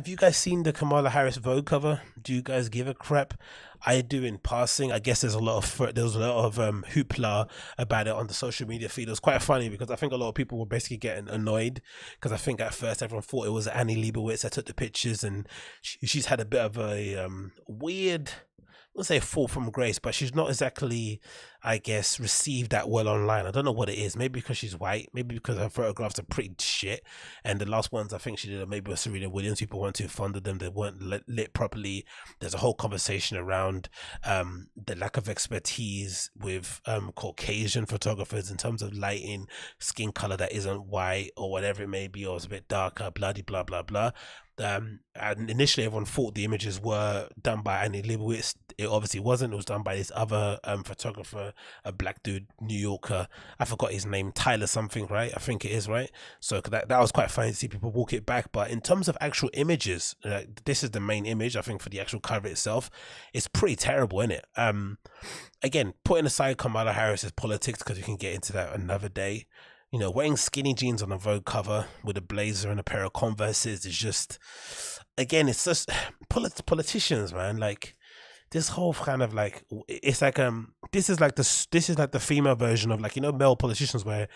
have you guys seen the Kamala Harris Vogue cover? Do you guys give a crap? I do in passing. I guess there's a lot of there was a lot of um, hoopla about it on the social media feed. It was quite funny because I think a lot of people were basically getting annoyed because I think at first everyone thought it was Annie Leibovitz that took the pictures, and she, she's had a bit of a um, weird let's say fall from grace, but she's not exactly, I guess, received that well online. I don't know what it is. Maybe because she's white, maybe because her photographs are pretty shit. And the last ones I think she did, maybe with Serena Williams, people weren't too fond of them. They weren't lit, lit properly. There's a whole conversation around um, the lack of expertise with um, Caucasian photographers in terms of lighting, skin color that isn't white or whatever it may be, or is a bit darker, bloody blah blah blah. Um, and initially, everyone thought the images were done by Annie Leibovitz. It obviously wasn't. It was done by this other um, photographer, a black dude, New Yorker. I forgot his name, Tyler something, right? I think it is, right? So that, that was quite funny to see people walk it back. But in terms of actual images, uh, this is the main image, I think, for the actual cover itself. It's pretty terrible, isn't it? Um, again, putting aside Kamala Harris's politics, because we can get into that another day you know, wearing skinny jeans on a Vogue cover with a blazer and a pair of Converses is just, again, it's just polit- politicians, man. Like this whole kind of like, it's like um, this is like the this is like the female version of like you know male politicians where,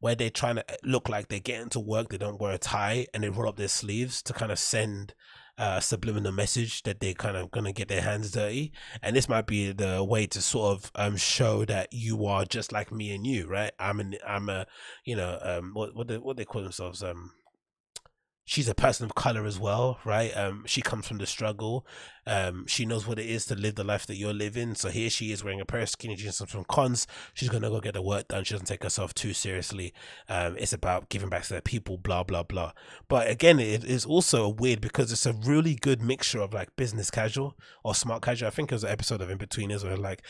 where they're trying to look like they get into work, they don't wear a tie and they roll up their sleeves to kind of send uh, subliminal message that they're kind of gonna get their hands dirty, and this might be the way to sort of um show that you are just like me and you, right? I'm an I'm a you know um what what what they call themselves um she's a person of color as well, right? Um, she comes from the struggle. Um, she knows what it is to live the life that you're living. So here she is wearing a pair of skinny jeans from cons. She's gonna go get the work done. She doesn't take herself too seriously. Um, it's about giving back to the people, blah blah blah. But again, it is also weird because it's a really good mixture of like business casual or smart casual. I think it was an episode of Inbetweeners where like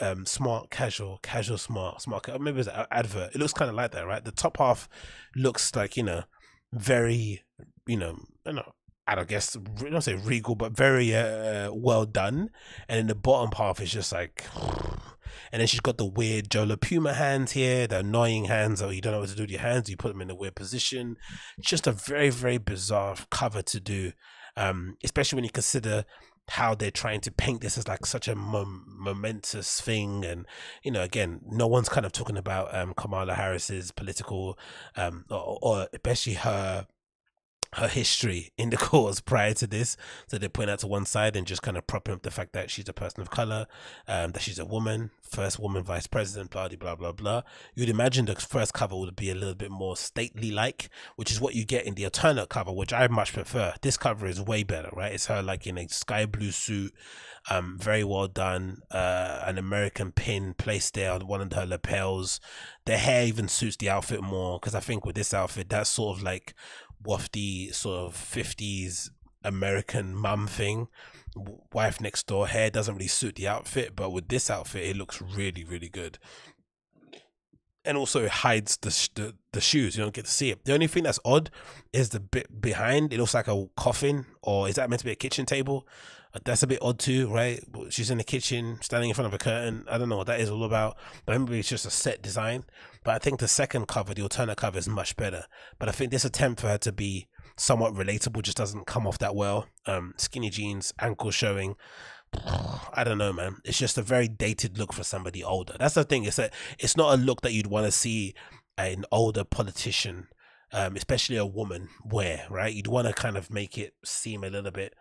um, smart casual, casual smart, smart. Maybe it's an advert. It looks kind of like that, right? The top half looks like you know very, you know, I don't know, I don't guess don't say regal, but very uh, well done. And then the bottom half is just like, and then she's got the weird Joe Puma hands here, the annoying hands. Oh, you don't know what to do with your hands. You put them in a weird position. Just a very very bizarre cover to do, um, especially when you consider how they're trying to paint this as like such a mom- momentous thing. And you know again no one's kind of talking about um kamala harris's political um or, or especially her her history in the cause prior to this. So they point out to one side and just kind of propping up the fact that she's a person of color, um, that she's a woman, first woman vice president, blah, blah, blah, blah. You'd imagine the first cover would be a little bit more stately like, which is what you get in the alternate cover, which I much prefer. This cover is way better, right? It's her like in a sky blue suit, um, very well done, uh, an American pin placed there on one of her lapels. The hair even suits the outfit more because I think with this outfit, that's sort of like wafty sort of 50s American mum thing. Wife next door hair doesn't really suit the outfit, but with this outfit, it looks really, really good. And also, hides the, the the shoes. You don't get to see it. The only thing that's odd is the bit behind. It looks like a coffin, or is that meant to be a kitchen table? Uh, that's a bit odd too, right? She's in the kitchen, standing in front of a curtain. I don't know what that is all about, but maybe it's just a set design. But I think the second cover, the alternate cover, is much better. But I think this attempt for her to be somewhat relatable just doesn't come off that well. Um, skinny jeans, ankle showing. I don't know, man. It's just a very dated look for somebody older. That's the thing. It's a, it's not a look that you'd want to see an older politician, um, especially a woman, wear. Right? You'd want to kind of make it seem a little bit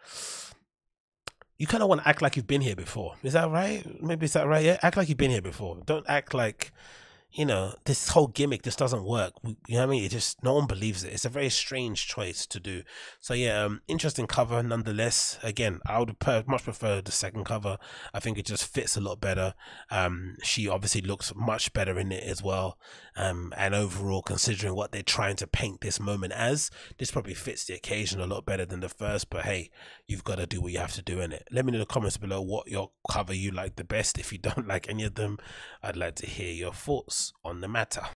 you kind of want to act like you've been here before. Is that right? Maybe is that right? Yeah, act like you've been here before. Don't act like you know, this whole gimmick just doesn't work. You know what I mean? It just no one believes it. It's a very strange choice to do. So yeah, um, interesting cover nonetheless. Again, I would per- much prefer the second cover. I think it just fits a lot better. Um, she obviously looks much better in it as well. Um, and overall, considering what they're trying to paint this moment as, this probably fits the occasion a lot better than the first. But hey, you've got to do what you have to do in it. Let me know in the comments below what your cover you like the best. If you don't like any of them, I'd like to hear your on the matter.